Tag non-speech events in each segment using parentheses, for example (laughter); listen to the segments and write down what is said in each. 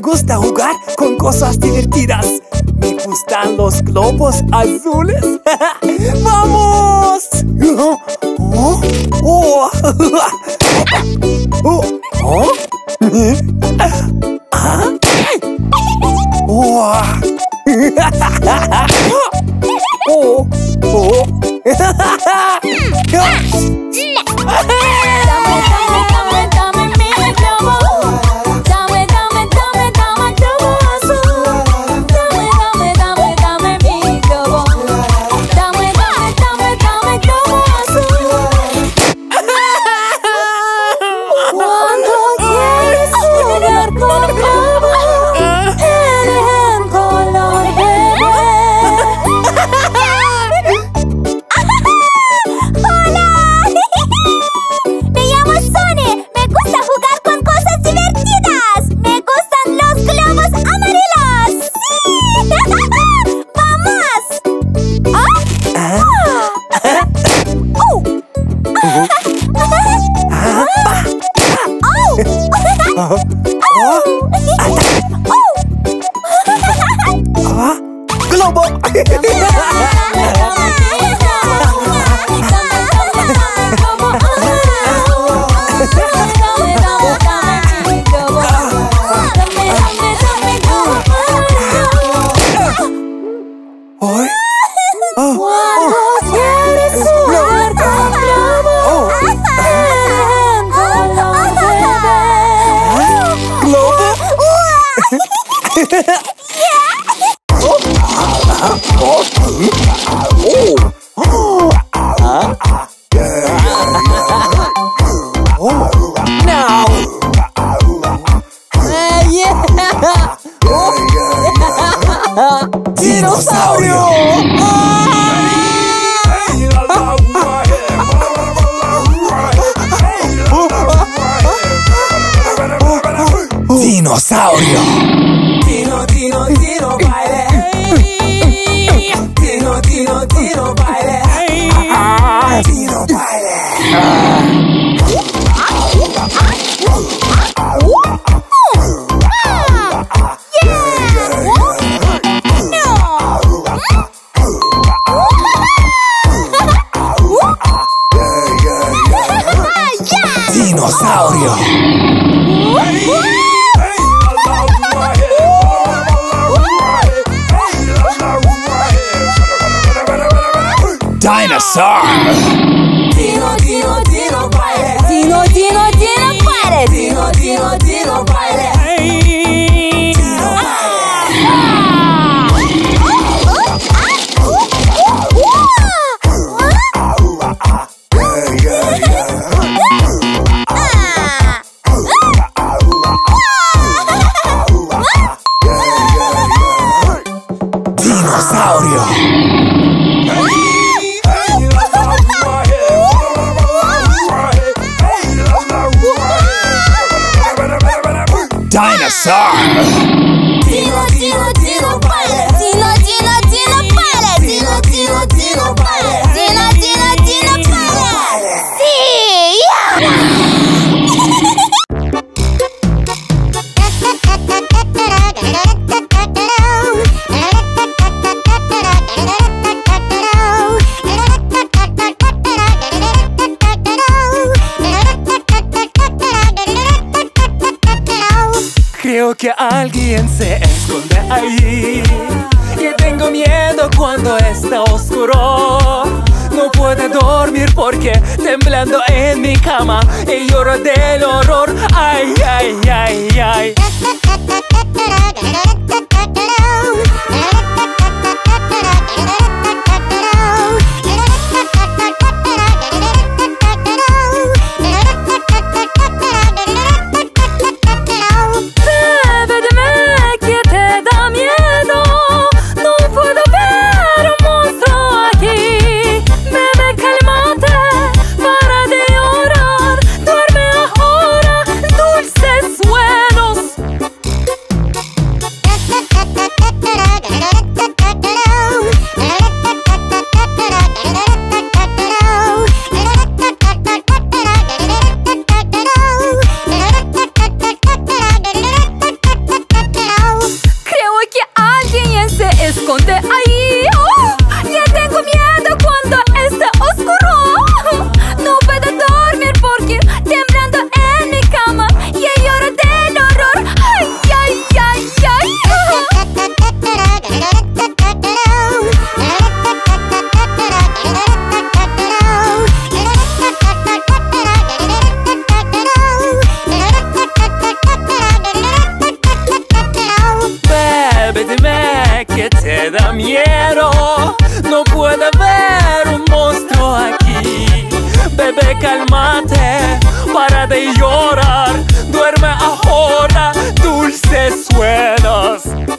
Me gusta jugar con cosas divertidas. Me gustan los globos azules. (laughs) ¡Vamos! Oh, oh, oh. (laughs) Ah. (laughs) dinosaur! sir. esconde ahí. Y tengo miedo cuando está oscuro. No puedo dormir porque temblando en mi cama y lloro del horror. Ay, ay, ay, ay. duerme ahora, dulces sueños.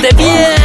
de pie.